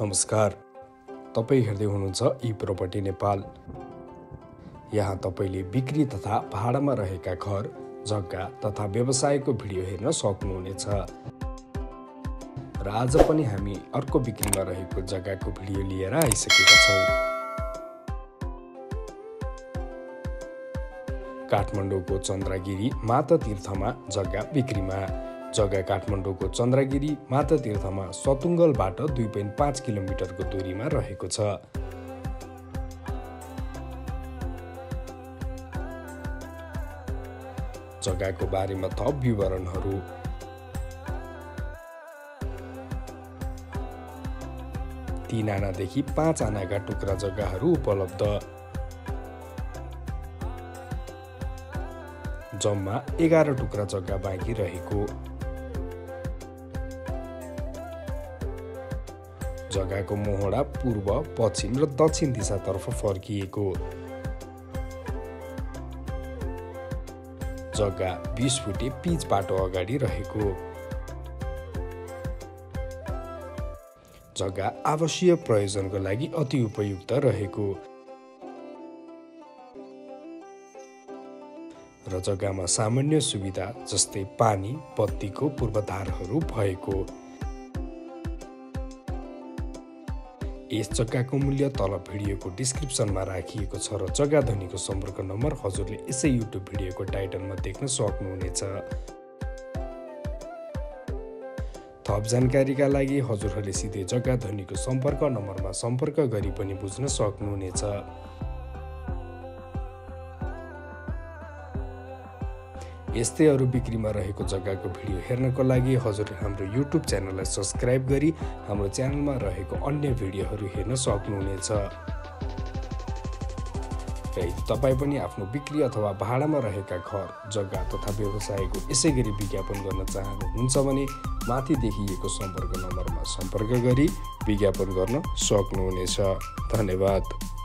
नमस्कार। तपाईँ हेर्दै हुनुहुन्छ ई प्रोपर्टी नेपाल। यहाँ तपाईँले बिक्री तथा भाडामा रहेका घर जग्गा तथा व्यवसायको भिडियो हेर्न सक्नुहुनेछ। र आज पनि हामी अर्को बिक्रीमा रहेको जग्गाको भिडियो लिएर आइसकेका छौँ। काठमाडौँको चन्द्रगिरी माता तीर्थमा जग्गा बिक्रीमा। जग्गा काठमाडौँको चन्द्रगिरी माता तीर्थमा सतुङ्गलबाट दुई पोइन्ट पाँच किलोमिटरको दूरीमा रहेको छ। जग्गाको बारेमा थप विवरणहरू। तिन आनादेखि पाँच आनाका टुक्रा जग्गाहरू उपलब्ध। जम्मा एघार टुक्रा जग्गा बाँकी रहेको। जग्गाको मोहडा पूर्व पश्चिम र दक्षिण दिशातर्फ फर्किएको। जग्गा बिस फुटे पिच बाटो अगाडि रहेको। जग्गा आवासीय प्रयोजनको लागि अति उपयुक्त रहेको। र जग्गामा सामान्य सुविधा जस्तै पानी बत्तीको पूर्वाधारहरू भएको। यस जग्गाको मूल्य तल भिडियोको डिस्क्रिप्सनमा राखिएको छ र जग्गा धनीको सम्पर्क नम्बर हजुरले यसै युट्युब भिडियोको टाइटलमा देख्न सक्नुहुनेछ। थप जानकारीका लागि हजुरहरूले सिधै जग्गा धनीको सम्पर्क नम्बरमा सम्पर्क गरी पनि बुझ्न सक्नुहुनेछ। यस्तै अरू बिक्रीमा रहेको जग्गाको भिडियो हेर्नको लागि हजुर हाम्रो युट्युब च्यानललाई सब्सक्राइब गरी हाम्रो च्यानलमा रहेको अन्य भिडियोहरू हेर्न सक्नुहुनेछ। र यदि तपाईँ पनि आफ्नो बिक्री अथवा भाडामा रहेका घर जग्गा तथा व्यवसायको यसै गरी विज्ञापन गर्न चाहनुहुन्छ भने माथि देखिएको सम्पर्क नम्बरमा सम्पर्क गरी विज्ञापन गर्न सक्नुहुनेछ। धन्यवाद।